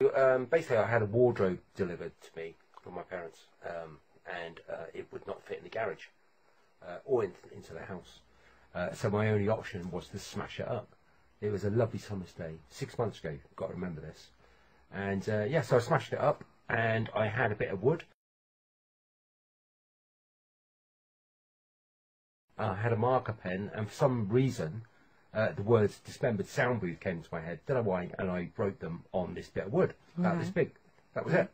Um, basically, I had a wardrobe delivered to me from my parents, um, and uh, it would not fit in the garage uh, or in, into the house. Uh, so my only option was to smash it up. It was a lovely summer's day, six months ago. Got to remember this. And uh, yeah, so I smashed it up, and I had a bit of wood. I had a marker pen, and for some reason, uh, the words dismembered sound booth came to my head. Don't know why, and I wrote them on this bit of wood, about this big. That was it.